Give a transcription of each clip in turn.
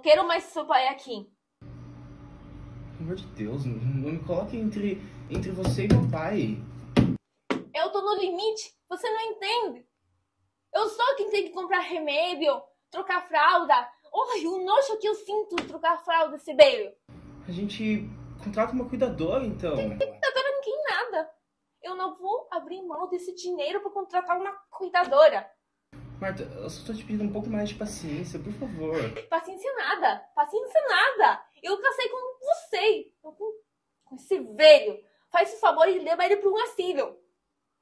Não quero mais seu pai aqui. Pelo amor de Deus, não me coloque entre, entre você e meu pai. Eu tô no limite, você não entende. Eu sou quem tem que comprar remédio, trocar fralda. Ai, o nojo que eu sinto trocar fralda esse beijo. A gente contrata uma cuidadora, então. Cuidadora não tem nada. Eu não vou abrir mão desse dinheiro para contratar uma cuidadora. Marta, eu só tô te pedindo um pouco mais de paciência, por favor. Paciência nada, paciência nada. Eu casei com você, com, com esse velho. Faz o favor e leva ele para um asilo.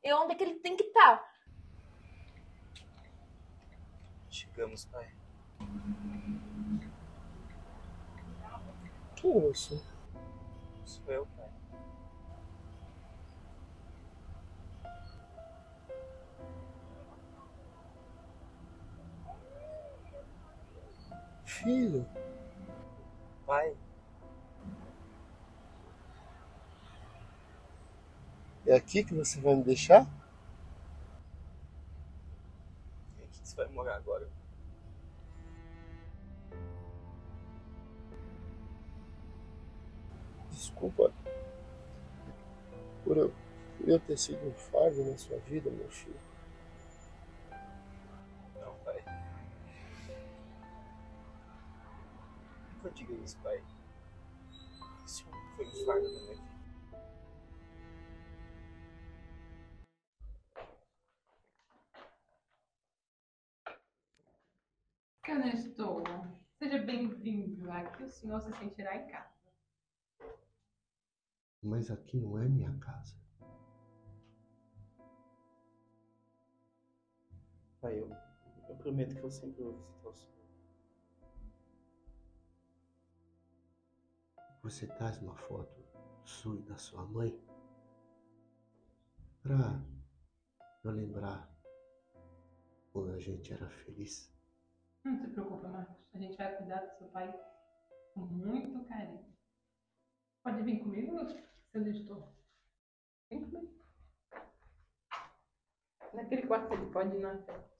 É onde é que ele tem que estar. Tá. Chegamos, pai. É você? Sou eu, Filho. Pai. É aqui que você vai me deixar? É aqui que você vai morar agora. Desculpa por eu, por eu ter sido um fardo na sua vida, meu filho. Nunca diga isso, pai. Isso foi um fardo na minha vida. Ernesto, seja bem-vindo. Aqui o senhor se sentirá em casa. Mas aqui não é minha casa. Pai, eu, eu prometo que eu sempre vou visitar o senhor. Você traz uma foto sua e da sua mãe pra eu lembrar quando a gente era feliz. Não se preocupa, Marcos. A gente vai cuidar do seu pai com muito carinho. Pode vir comigo, seu editor. Vem comigo. Naquele quarto ele pode ir na frente.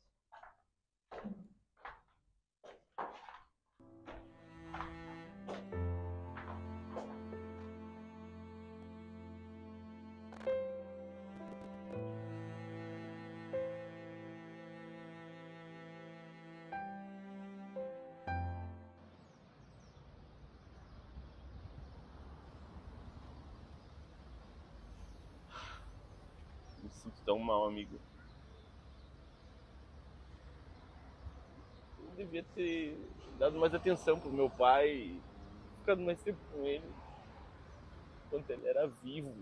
Sinto tão mal, amigo. Eu devia ter dado mais atenção pro meu pai, ficado mais tempo com ele, enquanto ele era vivo.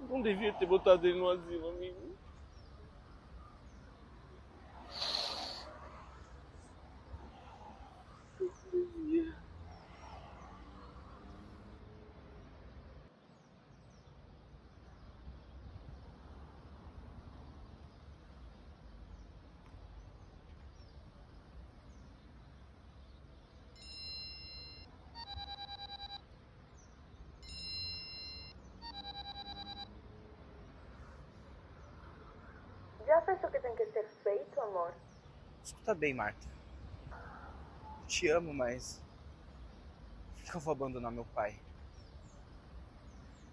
Eu não devia ter botado ele no asilo, amigo. Fez o que tem que ser feito, amor? Escuta bem, Marta. Eu te amo, mas. Por que eu vou abandonar meu pai?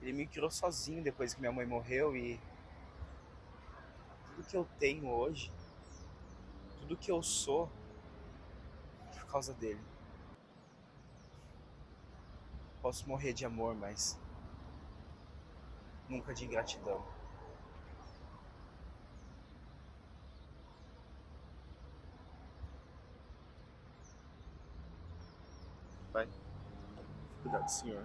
Ele me criou sozinho depois que minha mãe morreu e. Tudo que eu tenho hoje, tudo que eu sou, é por causa dele. Posso morrer de amor, mas. Nunca de ingratidão. Vai. Cuidar do senhor.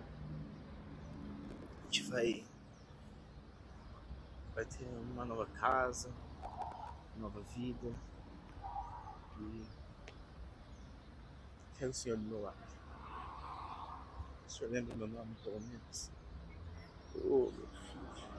A gente vai. Vai ter uma nova casa, nova vida. E. Quero o senhor do meu lado. O senhor lembra meu nome, pelo menos? Oh, meu filho.